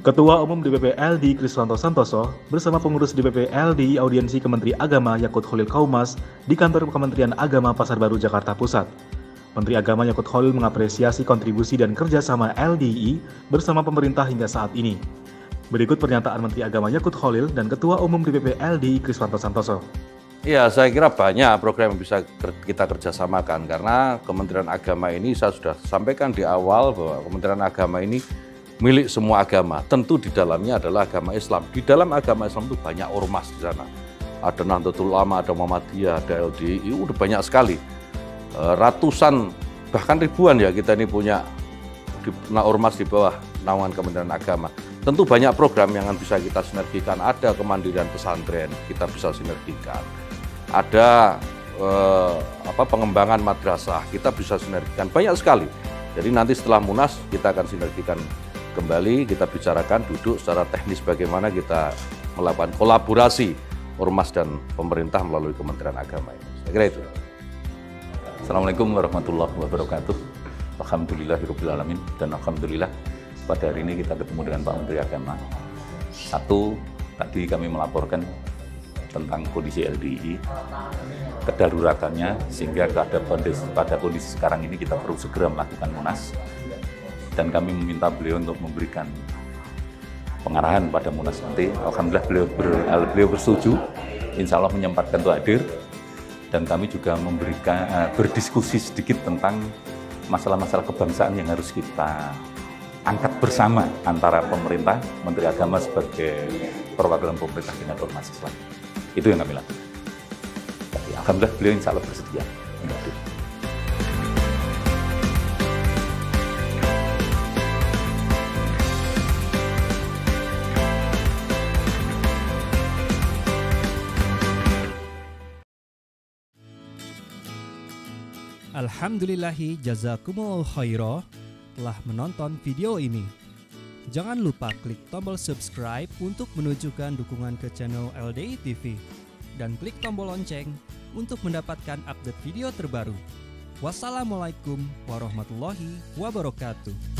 Ketua Umum DPP LD Kriswanto Santoso bersama pengurus DPP LD Audiensi Kementeri Agama Yakut Holil Kaumas di kantor Kementerian Agama Pasar Baru Jakarta Pusat. Menteri Agama Yakut Holil mengapresiasi kontribusi dan kerjasama LDI bersama pemerintah hingga saat ini. Berikut pernyataan Menteri Agama Yakut Holil dan Ketua Umum DPP LDI Kriswanto Santoso. Ya, saya kira banyak program yang bisa kita kerjasamakan karena Kementerian Agama ini saya sudah sampaikan di awal bahwa Kementerian Agama ini milik semua agama. Tentu di dalamnya adalah agama Islam. Di dalam agama Islam itu banyak ormas di sana. Ada Nahdlatul Ulama, ada Muhammadiyah, ada LDI, udah banyak sekali. E, ratusan, bahkan ribuan ya kita ini punya di, nah, ormas di bawah naungan Kementerian Agama. Tentu banyak program yang bisa kita sinergikan. Ada kemandirian pesantren, kita bisa sinergikan. Ada eh, apa pengembangan madrasah, kita bisa sinergikan. Banyak sekali. Jadi nanti setelah Munas kita akan sinergikan kembali kita bicarakan duduk secara teknis bagaimana kita melakukan kolaborasi ormas dan pemerintah melalui Kementerian Agama ini. Saya kira itu. Assalamualaikum warahmatullahi wabarakatuh. Alhamdulillahirrahmanirrahim dan Alhamdulillah pada hari ini kita ketemu dengan Pak Menteri Agama. Satu, tadi kami melaporkan tentang kondisi LDI, kedaruratannya sehingga pada kondisi, pada kondisi sekarang ini kita perlu segera melakukan munas dan kami meminta beliau untuk memberikan pengarahan pada Munas nanti. Alhamdulillah beliau, ber, beliau bersetuju, insya Allah menyempatkan untuk hadir, dan kami juga memberikan uh, berdiskusi sedikit tentang masalah-masalah kebangsaan yang harus kita angkat bersama antara pemerintah, Menteri Agama sebagai perwakilan pemerintah dengan ormas Islam. Itu yang kami lakukan. Alhamdulillah beliau insya Allah bersedia. Alhamdulillahi jazakumul khairah telah menonton video ini. Jangan lupa klik tombol subscribe untuk menunjukkan dukungan ke channel LDI TV dan klik tombol lonceng untuk mendapatkan update video terbaru. Wassalamualaikum warahmatullahi wabarakatuh.